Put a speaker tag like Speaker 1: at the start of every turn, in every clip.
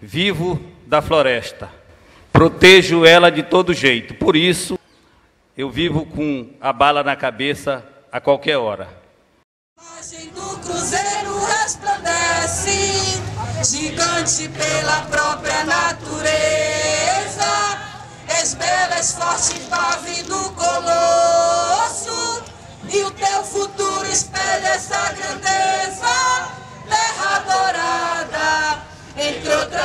Speaker 1: Vivo da floresta, protejo ela de todo jeito. Por isso, eu vivo com a bala na cabeça a qualquer hora.
Speaker 2: A imagem do cruzeiro resplandece, gigante pela própria natureza. És bela, és forte, pave do colosso, e o teu futuro espelha essa grandeza.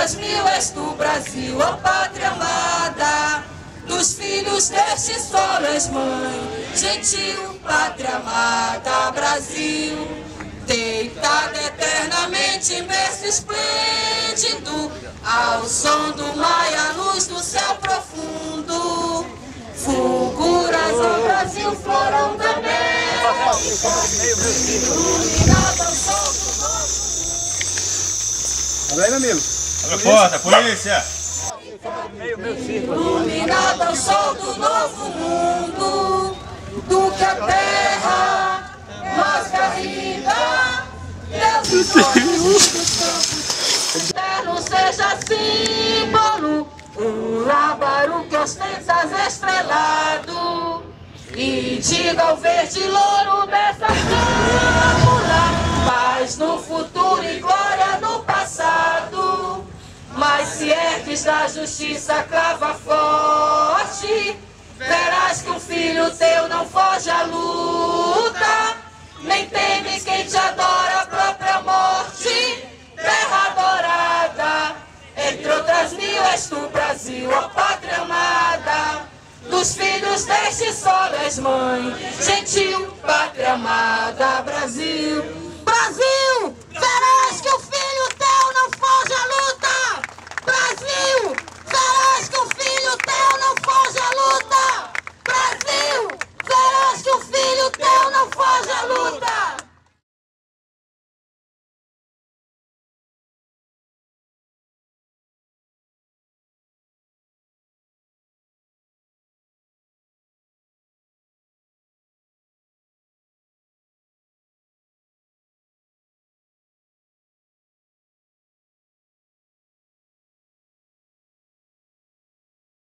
Speaker 2: Outras mil, és tu, Brasil, ó pátria amada. Dos filhos deste solo és mãe, gentil, pátria amada, Brasil. Deitada eternamente em berço esplêndido, ao som do mar e à luz do céu profundo. Fulguras ao Brasil, florão da América,
Speaker 3: Abre aí, meu amigo.
Speaker 4: Abre a porta, polícia!
Speaker 2: Iluminado ao sol do novo mundo, do que a terra mais garrida, Deus campos eterno seja símbolo, um lábaro que ostentas estrelado, e diga ao verde louro dessa Ergues da justiça crava forte, verás que um filho teu não foge à luta, nem teme quem te adora a própria morte. Terra adorada, entre outras mil és tu, Brasil, ó pátria amada. Dos filhos deste solo és mãe, gentil, pátria amada, Brasil.